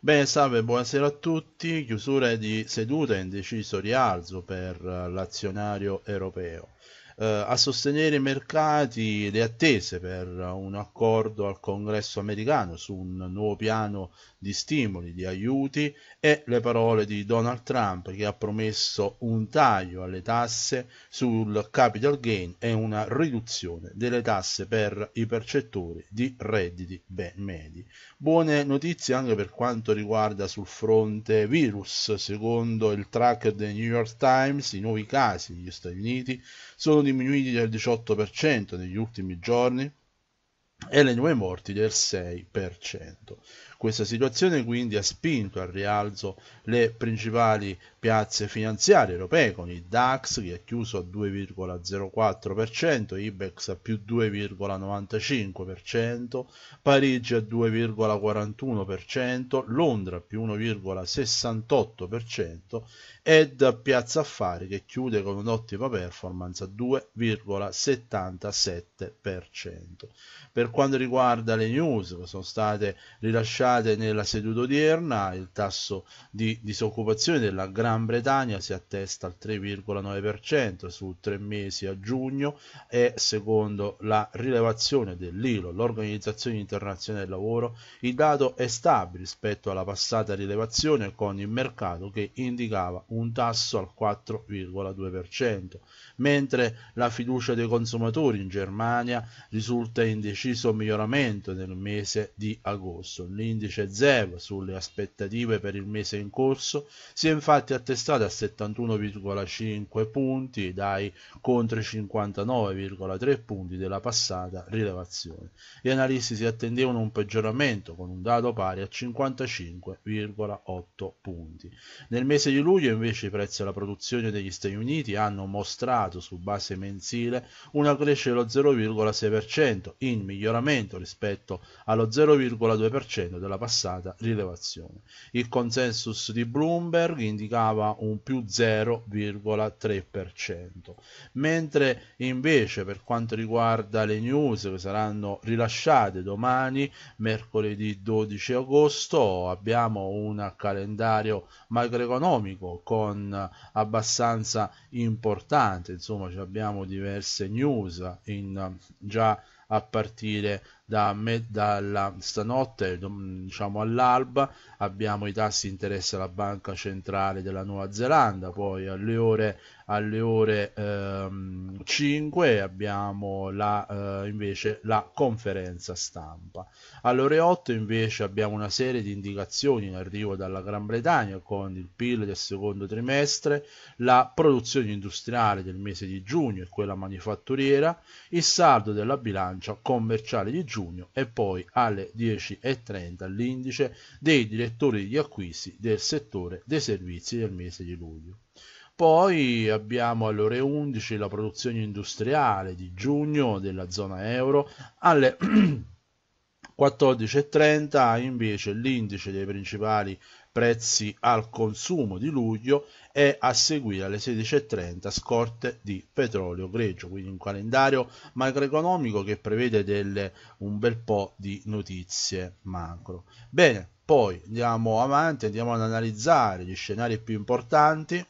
Bene, salve, buonasera a tutti. Chiusura di seduta in deciso rialzo per l'azionario europeo eh, a sostenere i mercati le attese per un accordo al congresso americano su un nuovo piano di stimoli, di aiuti e le parole di Donald Trump che ha promesso un taglio alle tasse sul capital gain e una riduzione delle tasse per i percettori di redditi ben medi. Buone notizie anche per quanto riguarda sul fronte virus, secondo il tracker del New York Times i nuovi casi negli Stati Uniti sono diminuiti del 18% negli ultimi giorni e le nuove morti del 6%. Questa situazione quindi ha spinto al rialzo le principali piazze finanziarie europee con il DAX che è chiuso a 2,04%, IBEX a più 2,95%, Parigi a 2,41%, Londra più 1,68% ed Piazza Affari che chiude con un'ottima performance a 2,77%. Per quanto riguarda le news che sono state rilasciate nella seduta odierna, il tasso di disoccupazione della Gran Bretagna si attesta al 3,9% su tre mesi a giugno e secondo la rilevazione dell'ILO, l'Organizzazione Internazionale del Lavoro, il dato è stabile rispetto alla passata rilevazione con il mercato che indicava un tasso al 4,2% mentre la fiducia dei consumatori in Germania risulta in deciso miglioramento nel mese di agosto. L'indice ZEV sulle aspettative per il mese in corso si è infatti attestato a 71,5 punti dai contro i 59,3 punti della passata rilevazione. Gli analisti si attendevano un peggioramento con un dato pari a 55,8 punti. Nel mese di luglio invece i prezzi alla produzione degli Stati Uniti hanno mostrato su base mensile una crescita dello 0,6% in miglioramento rispetto allo 0,2% della passata rilevazione. Il consensus di Bloomberg indicava un più 0,3%, mentre invece per quanto riguarda le news che saranno rilasciate domani, mercoledì 12 agosto, abbiamo un calendario macroeconomico con abbastanza importante insomma abbiamo diverse news in, già a partire da me, dalla stanotte diciamo all'alba abbiamo i tassi di interesse della banca centrale della Nuova Zelanda poi alle ore, alle ore ehm, 5 abbiamo la, eh, invece la conferenza stampa alle ore 8 invece abbiamo una serie di indicazioni in arrivo dalla Gran Bretagna con il PIL del secondo trimestre la produzione industriale del mese di giugno e quella manifatturiera il saldo della bilancia commerciale di giugno e poi alle 10.30 l'indice dei direttori degli acquisti del settore dei servizi del mese di luglio. Poi abbiamo alle ore 11 la produzione industriale di giugno della zona euro, alle 14.30 invece l'indice dei principali prezzi al consumo di luglio e a seguire alle 16.30 scorte di petrolio greggio, quindi un calendario macroeconomico che prevede delle, un bel po' di notizie macro. Bene, poi andiamo avanti, andiamo ad analizzare gli scenari più importanti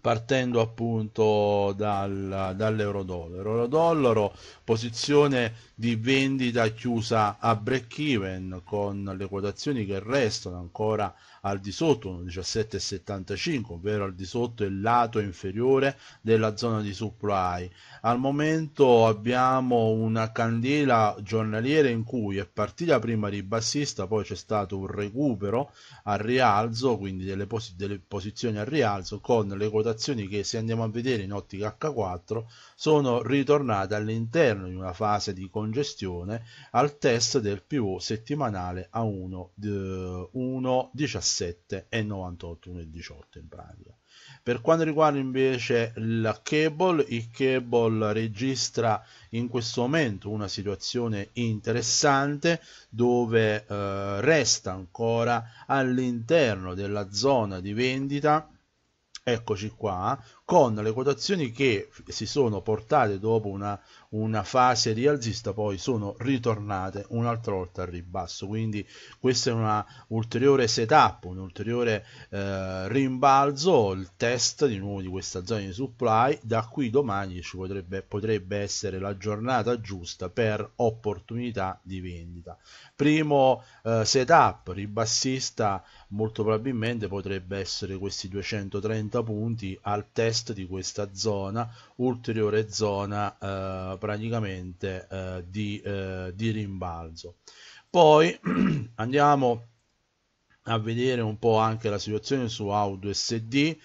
partendo appunto dal, dall'euro-dollaro. Euro-dollaro, posizione di vendita chiusa a break even con le quotazioni che restano ancora al di sotto 1,1775 ovvero al di sotto il lato inferiore della zona di supply al momento abbiamo una candela giornaliera in cui è partita prima ribassista poi c'è stato un recupero al rialzo quindi delle, pos- delle posizioni al rialzo con le quotazioni che se andiamo a vedere in ottica H4 sono ritornate all'interno di una fase di congestione al test del pivot settimanale a 1,17 e 98, 1,18 in pratica. Per quanto riguarda invece il cable, il cable registra in questo momento una situazione interessante dove eh, resta ancora all'interno della zona di vendita eccoci qua con le quotazioni che si sono portate dopo una, una fase rialzista poi sono ritornate un'altra volta al ribasso. Quindi questa è una ulteriore setup un ulteriore eh, rimbalzo il test di nuovo di questa zona di supply. Da qui domani ci potrebbe, potrebbe essere la giornata giusta per opportunità di vendita. Primo eh, setup ribassista molto probabilmente potrebbe essere questi 230 punti al test di questa zona ulteriore zona eh, praticamente eh, di, eh, di rimbalzo. Poi andiamo a vedere un po' anche la situazione su Auto SD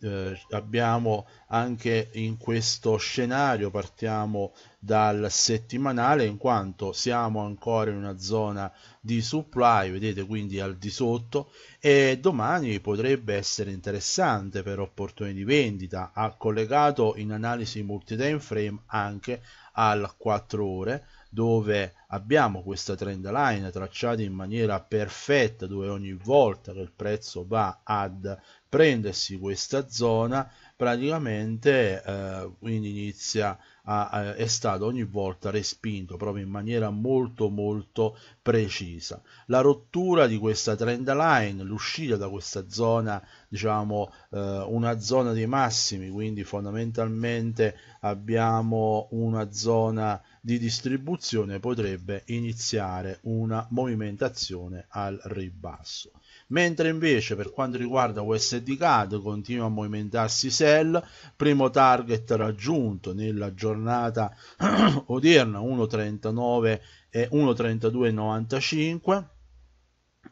eh, abbiamo anche in questo scenario partiamo dal settimanale in quanto siamo ancora in una zona di supply vedete quindi al di sotto e domani potrebbe essere interessante per opportunità di vendita. Ha collegato in analisi multi time frame anche al 4 ore dove abbiamo questa trend line tracciata in maniera perfetta dove ogni volta che il prezzo va ad prendersi questa zona praticamente eh, quindi inizia a, a, è stato ogni volta respinto proprio in maniera molto molto precisa. La rottura di questa trend line l'uscita da questa zona diciamo eh, una zona dei massimi quindi fondamentalmente abbiamo una zona di distribuzione potrebbe iniziare una movimentazione al ribasso mentre invece per quanto riguarda USD CAD continua a movimentarsi sell primo target raggiunto nella giornata odierna 1.39 e 1.32.95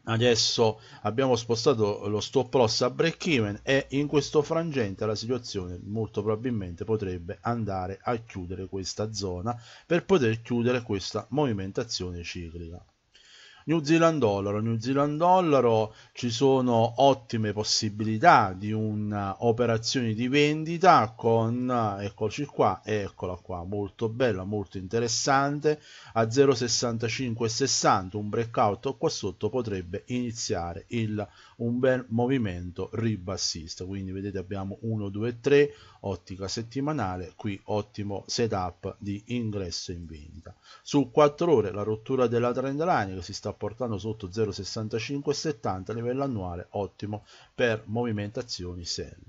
adesso abbiamo spostato lo stop loss a break even e in questo frangente la situazione molto probabilmente potrebbe andare a chiudere questa zona per poter chiudere questa movimentazione ciclica New Zealand dollaro, New Zealand dollaro ci sono ottime possibilità di un'operazione di vendita con, eccoci qua, eccola qua, molto bella, molto interessante, a 0,6560 un breakout qua sotto potrebbe iniziare il, un bel movimento ribassista, quindi vedete abbiamo 1, 2, 3, ottica settimanale, qui ottimo setup di ingresso in vendita. Su 4 ore la rottura della trend line che si sta portando sotto 0,6570 a livello annuale, ottimo per movimentazioni sell.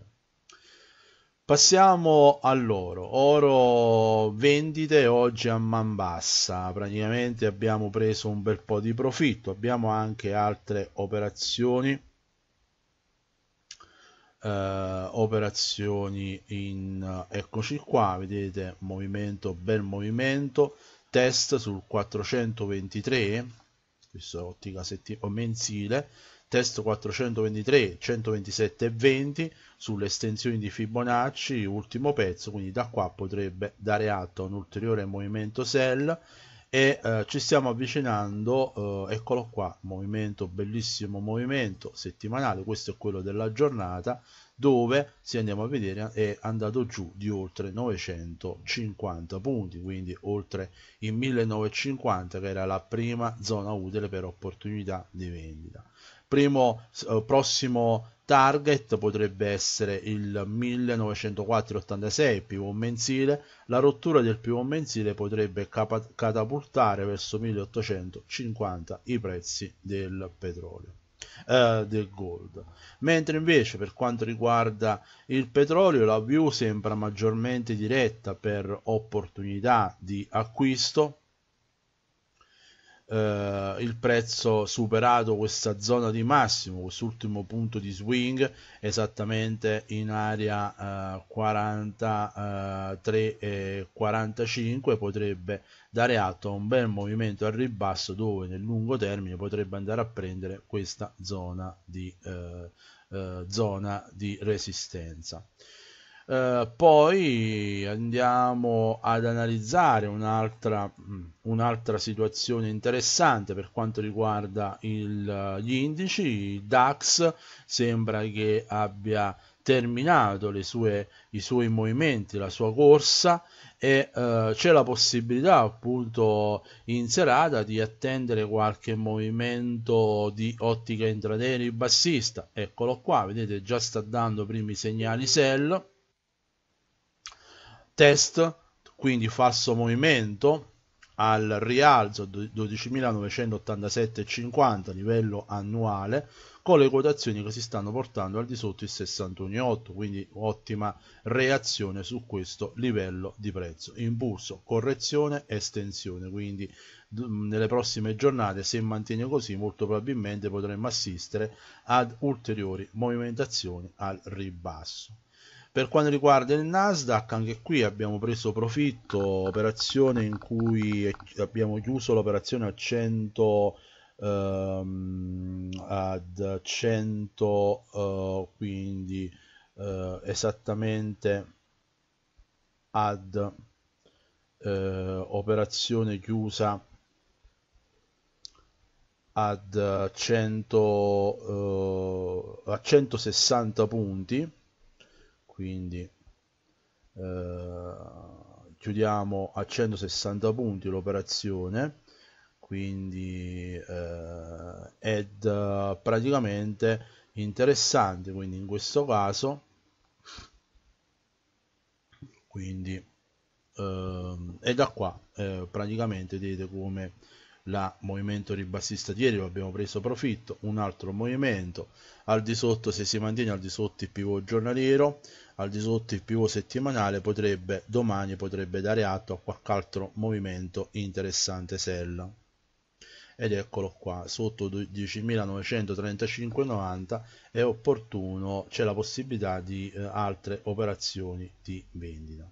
Passiamo all'oro, oro vendite oggi a man bassa, praticamente abbiamo preso un bel po' di profitto, abbiamo anche altre operazioni eh, operazioni in eccoci qua vedete movimento bel movimento test sul 423 questo è ottica settim- mensile test 423 127 20 sulle estensioni di Fibonacci ultimo pezzo quindi da qua potrebbe dare atto a un ulteriore movimento sell e eh, ci stiamo avvicinando eh, eccolo qua movimento bellissimo movimento settimanale questo è quello della giornata dove se andiamo a vedere è andato giù di oltre 950 punti quindi oltre i 1950 che era la prima zona utile per opportunità di vendita primo eh, prossimo target potrebbe essere il 1904,86 pivot mensile. La rottura del pivot mensile potrebbe catapultare verso 1850 i prezzi del petrolio eh, del gold. Mentre invece per quanto riguarda il petrolio la view sembra maggiormente diretta per opportunità di acquisto eh, il prezzo superato questa zona di massimo, quest'ultimo punto di swing esattamente in area eh, 43 e 45 potrebbe dare atto a un bel movimento al ribasso dove nel lungo termine potrebbe andare a prendere questa zona di, eh, eh zona di resistenza. Eh, poi andiamo ad analizzare un'altra, mm, un'altra situazione interessante per quanto riguarda il, gli indici. Il DAX sembra che abbia terminato sue, i suoi movimenti, la sua corsa e eh, c'è la possibilità appunto in serata di attendere qualche movimento di ottica intraday bassista eccolo qua vedete già sta dando primi segnali sell test, quindi falso movimento al rialzo 12.987,50 livello annuale con le quotazioni che si stanno portando al di sotto il 61,8 quindi ottima reazione su questo livello di prezzo. Impulso correzione estensione quindi nelle prossime giornate se mantiene così molto probabilmente potremmo assistere ad ulteriori movimentazioni al ribasso per quanto riguarda il Nasdaq, anche qui abbiamo preso profitto, operazione in cui abbiamo chiuso l'operazione a 100 ehm, ad 100 eh, quindi eh, esattamente ad eh, operazione chiusa ad 100 eh, a 160 punti quindi eh, chiudiamo a 160 punti l'operazione quindi eh, ed uh, praticamente interessante quindi in questo caso quindi eh, e da qua eh, praticamente vedete come la movimento ribassista di ieri abbiamo preso profitto un altro movimento al di sotto se si mantiene al di sotto il pivot giornaliero al di sotto il pivot settimanale potrebbe domani potrebbe dare atto a qualche altro movimento interessante sella. Ed eccolo qua sotto 10.935,90 è opportuno c'è la possibilità di eh, altre operazioni di vendita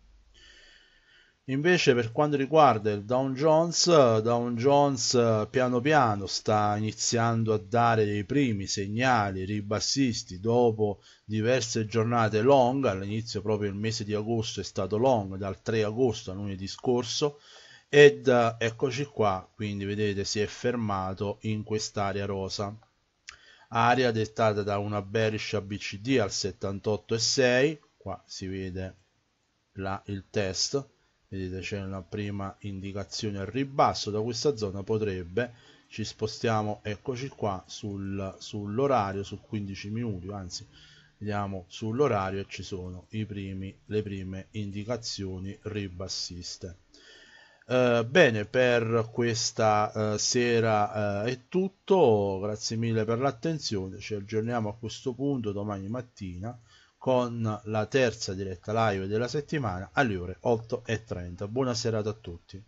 Invece per quanto riguarda il Dow Jones, Dow Jones eh, piano piano sta iniziando a dare dei primi segnali ribassisti dopo diverse giornate long, all'inizio proprio il mese di agosto è stato long dal 3 agosto a lunedì scorso. Ed eh, eccoci qua, quindi vedete si è fermato in quest'area rosa. Area dettata da una bearish ABCD al 78,6, qua si vede là il test vedete c'è una prima indicazione al ribasso da questa zona potrebbe ci spostiamo eccoci qua sul, sull'orario su 15 minuti anzi vediamo sull'orario e ci sono primi, le prime indicazioni ribassiste. Uh, bene, per questa uh, sera uh, è tutto, grazie mille per l'attenzione, ci aggiorniamo a questo punto domani mattina con la terza diretta live della settimana alle ore 8.30. Buona serata a tutti.